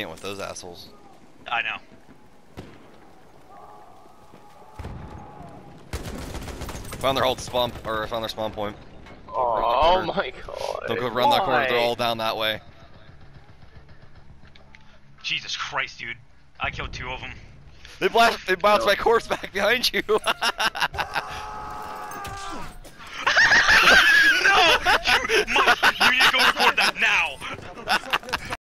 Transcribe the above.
can't with those assholes. I know. Found their old spawn, or found their spawn point. Oh, my god. Don't go around that corner. They're all down that way. Jesus Christ, dude. I killed two of them. They blast. They bounced my corpse back behind you.